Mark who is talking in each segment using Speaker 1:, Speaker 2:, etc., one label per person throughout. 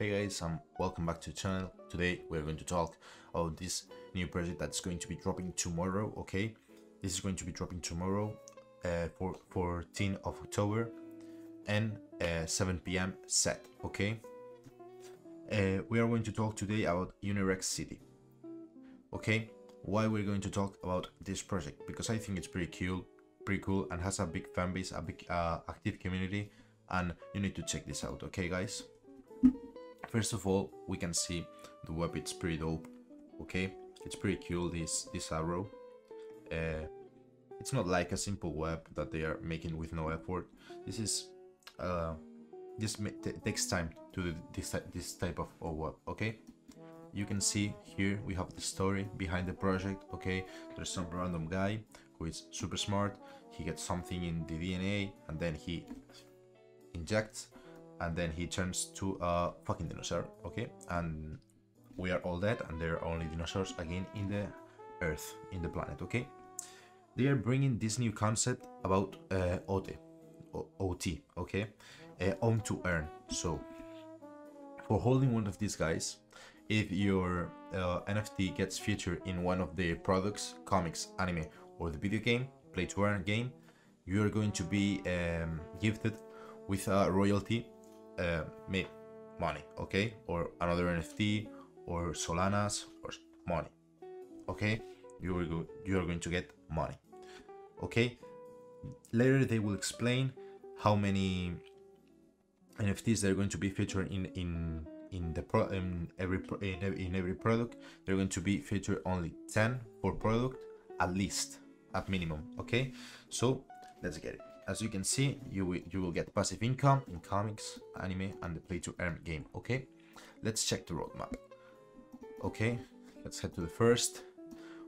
Speaker 1: Hey guys and welcome back to the channel. Today we're going to talk about this new project that's going to be dropping tomorrow, okay? This is going to be dropping tomorrow uh, for 14th of October and uh, 7 p.m. set, okay? Uh, we are going to talk today about Unirex City, okay? Why we're going to talk about this project? Because I think it's pretty cool, pretty cool and has a big fan base, a big uh, active community and you need to check this out, okay guys? First of all, we can see the web, it's pretty dope, okay? It's pretty cool, this, this arrow. Uh, it's not like a simple web that they are making with no effort. This is, uh, this takes time to do this, this type of, web, okay? You can see here we have the story behind the project, okay? There's some random guy who is super smart, he gets something in the DNA and then he injects and then he turns to a fucking dinosaur, okay? And we are all dead and there are only dinosaurs again in the earth, in the planet, okay? They are bringing this new concept about uh, OT, OT, okay? Uh, own to earn. So, for holding one of these guys, if your uh, NFT gets featured in one of the products, comics, anime, or the video game, play to earn game, you are going to be um, gifted with a royalty uh, money, okay? Or another NFT or Solanas or money, okay? You are, go you are going to get money, okay? Later they will explain how many NFTs they're going to be featured in in in the pro in every in every, in every product. They're going to be featured only 10 per product at least at minimum, okay? So let's get it. As you can see, you will, you will get passive income in comics, anime, and the play to earn game. Okay, let's check the roadmap. Okay, let's head to the first.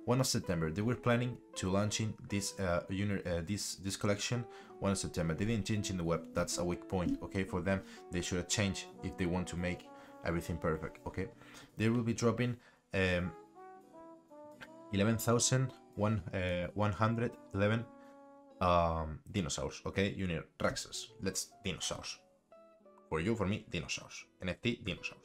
Speaker 1: 1 of September, they were planning to launching this uh, unit, uh, this this collection 1 of September. They didn't change in the web. That's a weak point. Okay, for them, they should change if they want to make everything perfect. Okay, they will be dropping um, 11,111 uh, um, dinosaurs, okay? Junior Rexes. Let's dinosaurs. For you, for me, dinosaurs. NFT dinosaurs.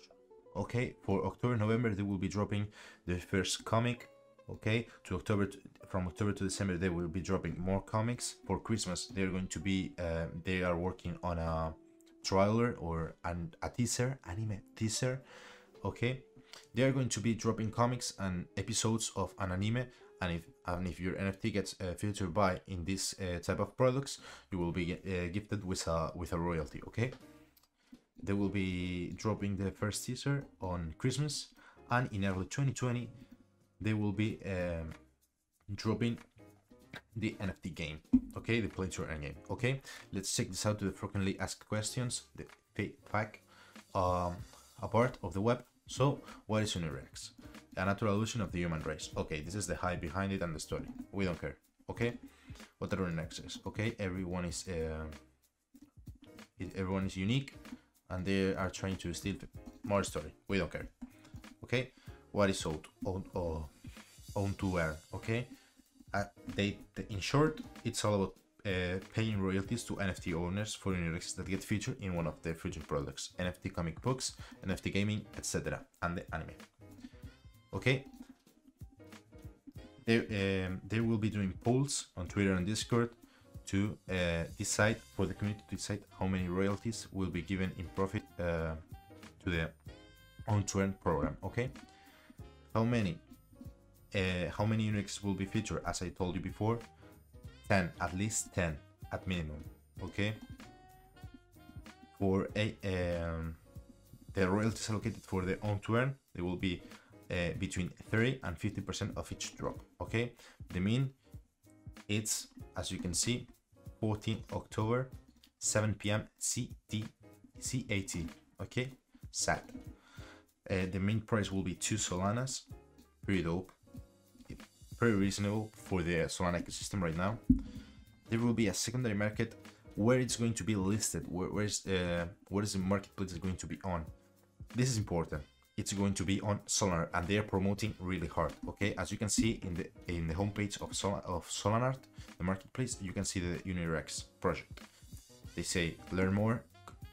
Speaker 1: Okay, for October, November, they will be dropping the first comic. Okay, to October, to, from October to December, they will be dropping more comics. For Christmas, they're going to be, uh, they are working on a trailer or an, a teaser, anime teaser. Okay, they are going to be dropping comics and episodes of an anime and if and if your NFT gets uh, filtered by in this uh, type of products, you will be uh, gifted with a with a royalty. Okay, they will be dropping the first teaser on Christmas, and in early 2020, they will be um, dropping the NFT game. Okay, the play to earn game. Okay, let's check this out to the frequently asked questions, the fact um, a part of the web. So, what is Unirex? A natural illusion of the human race. Okay, this is the hype behind it and the story. We don't care. Okay, what are the next is? Okay, everyone is uh, everyone is unique, and they are trying to steal more story. We don't care. Okay, what is owed? on oh, own to earn. Okay, uh, they, they in short, it's all about uh, paying royalties to NFT owners for Unirexes that get featured in one of their future products, NFT comic books, NFT gaming, etc., and the anime okay? They, um, they will be doing polls on twitter and discord to uh, decide for the community to decide how many royalties will be given in profit uh, to the on trend program okay? How many? Uh, how many units will be featured? As i told you before 10 at least 10 at minimum okay? For a um, the royalties allocated for the on to they will be uh, between 30 and 50% of each drop. Okay, the mean it's as you can see 14 October 7 p.m. CT CAT. Okay, SAT. Uh, the main price will be two Solanas. Pretty dope. Pretty reasonable for the Solana ecosystem right now. There will be a secondary market where it's going to be listed. Where, where's uh, what is the marketplace going to be on? This is important it's going to be on Solana and they are promoting really hard. Okay, as you can see in the in the homepage of Sol of Solanart, the marketplace, you can see the Unirex project. They say learn more,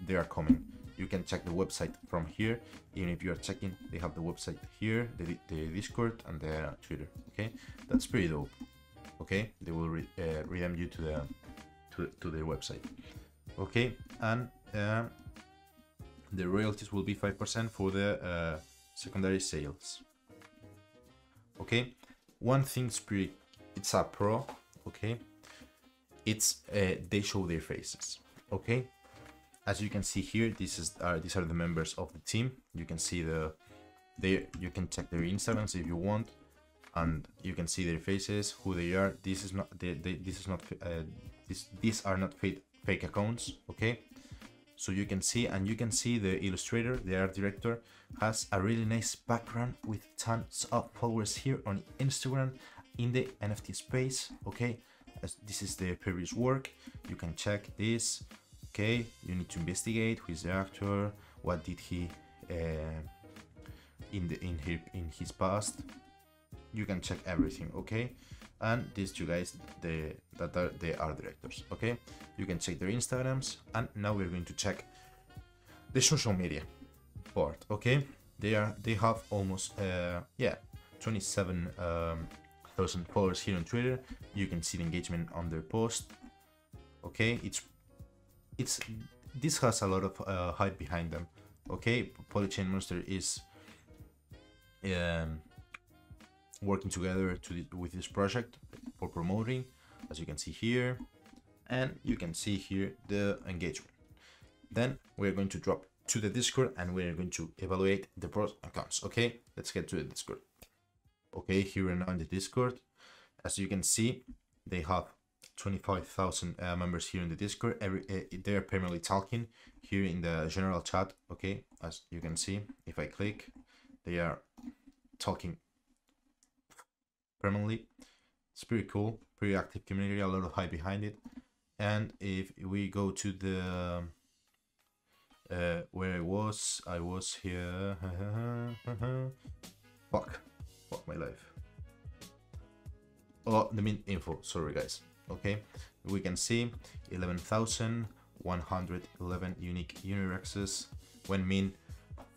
Speaker 1: they are coming. you can check the website from here even if you are checking they have the website here the, the discord and the twitter okay that's pretty dope okay they will re, uh, redeem you to the to, to their website okay and uh, the royalties will be 5% for the uh, secondary sales. Okay? One pretty it's a pro okay? It's uh, they show their faces okay? As you can see here this is uh, these are the members of the team. You can see the they you can check their instagrams if you want and you can see their faces who they are. This is not they, they, this is not uh, this these are not fake fake accounts okay so you can see and you can see the illustrator the art director has a really nice background with tons of followers here on instagram in the nft space okay? As this is the previous work. You can check this okay? You need to investigate who is the actor what did he uh, in the in in his past. You can check everything okay and these two guys the that are the art directors okay? You can check their instagrams and now we're going to check the social media part okay? They are they have almost uh yeah 27 um, thousand followers here on twitter. You can see the engagement on their post okay? It's it's this has a lot of uh, hype behind them okay? Polychain monster is um working together to with this project for promoting as you can see here and you can see here the engagement. Then we're going to drop to the discord and we're going to evaluate the pros and cons okay? Let's get to the discord. Okay here and now in the discord. As you can see they have 25,000 uh, members here in the discord. Every uh, they're primarily talking here in the general chat okay? As you can see if i click they are talking permanently it's pretty cool pretty active community a lot of hype behind it and if we go to the uh, where I was I was here fuck fuck my life oh the main info sorry guys okay we can see 11,111 unique unirexes when mean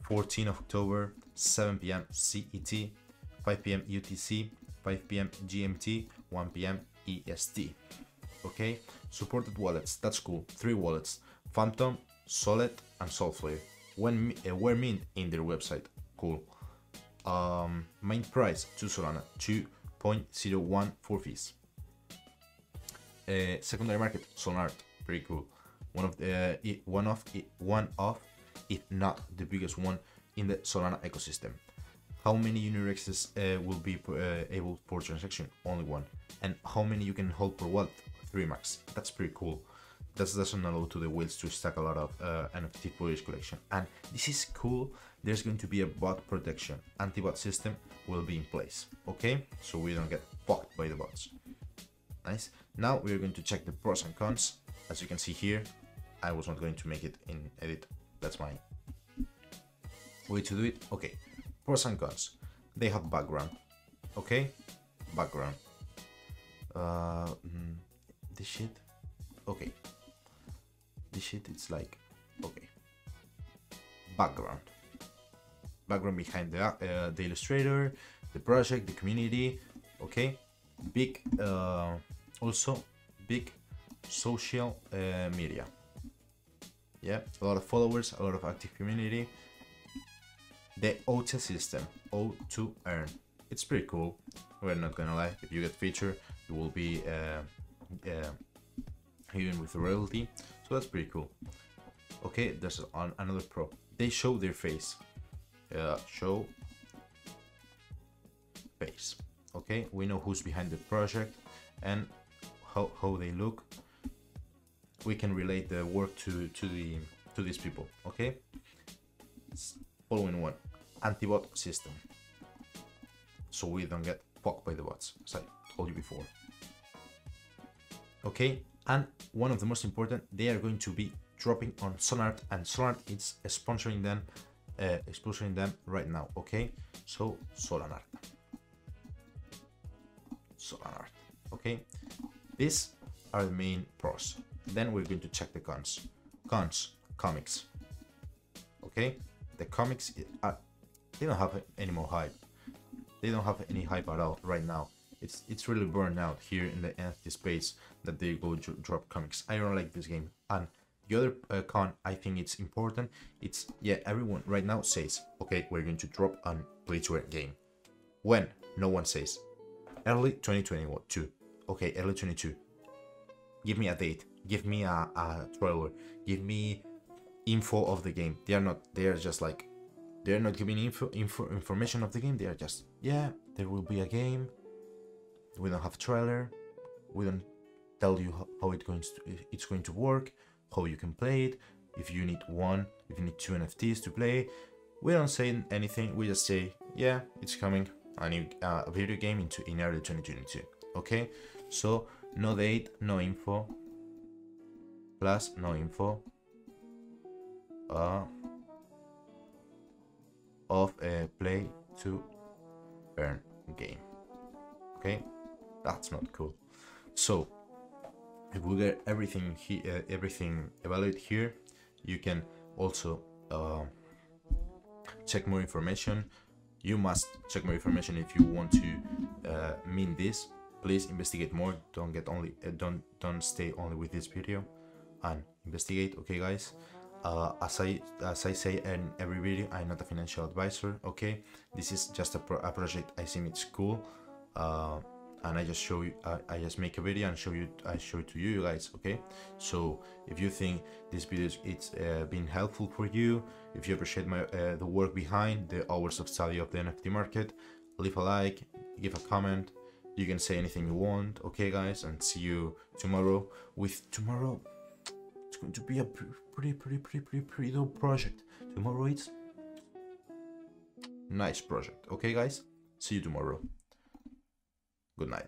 Speaker 1: 14 of October 7 p.m. CET 5 p.m. UTC 5 p.m. GMT, 1 p.m. EST. Okay, supported wallets, that's cool. Three wallets Phantom, Sollet, and Solflare. When uh, were mint in their website, cool. Um, main price to Solana 2.01 for fees. Uh, secondary market Solana, pretty cool. One of the uh, one of one of, if not the biggest one in the Solana ecosystem how many Unirexes uh, will be uh, able for transaction? Only one. And how many you can hold per wallet? Three max. That's pretty cool. That doesn't allow to the whales to stack a lot of uh, NFT each collection. And this is cool. There's going to be a bot protection. Anti-bot system will be in place. Okay, so we don't get fucked by the bots. Nice. Now we're going to check the pros and cons. As you can see here, I was not going to make it in edit. That's my way to do it. Okay, pros and cons. They have background okay? Background. Uh mm, this shit okay. This shit it's like okay. Background. Background behind the uh, the illustrator the project the community okay? Big uh also big social uh, media. Yeah a lot of followers a lot of active community the OTA system, O2 earn. It's pretty cool. We're not gonna lie. If you get feature, you will be uh, uh, even with royalty. So that's pretty cool. Okay, there's an, another pro. They show their face. Uh, show face. Okay, we know who's behind the project and how, how they look. We can relate the work to to the to these people. Okay. Following one anti-bot system. So we don't get fucked by the bots as I told you before. Okay and one of the most important they are going to be dropping on Sonart and Sonart is sponsoring them uh, sponsoring them right now okay? So Solanart Solanart okay? These are the main pros. Then we're going to check the cons. Cons comics Okay, the comics are, they don't have any more hype. They don't have any hype at all right now. It's it's really burned out here in the NFT space that they go to drop comics. I don't like this game. And the other uh, con I think it's important. It's yeah everyone right now says okay we're going to drop an play to earn game. When no one says early 2022. Okay, early 22. Give me a date. Give me a, a trailer. Give me info of the game. They are not. They are just like they're not giving info, info information of the game. They are just yeah. There will be a game. We don't have a trailer. We don't tell you how, how it going to, it's going to work, how you can play it. If you need one, if you need two NFTs to play, we don't say anything. We just say yeah, it's coming. A new uh, video game into in early 2022. Okay, so no date, no info. Plus no info. Uh, of a play to earn game. Okay, that's not cool. So if we get everything here, uh, everything evaluated here, you can also uh, check more information. You must check more information if you want to uh, mean this. Please investigate more. Don't get only uh, don't don't stay only with this video, and investigate. Okay, guys. Uh, as I as I say in every video, I'm not a financial advisor. Okay, this is just a, pro a project. I think it's cool, uh, and I just show you. I, I, just make a video and show you. I show it to you guys. Okay, so if you think this video it's uh, been helpful for you, if you appreciate my uh, the work behind the hours of study of the NFT market, leave a like, give a comment. You can say anything you want. Okay, guys, and see you tomorrow. With tomorrow, it's going to be a pretty, pretty, pretty, pretty, pretty dope project. Tomorrow it's nice project. Okay, guys? See you tomorrow. Good night.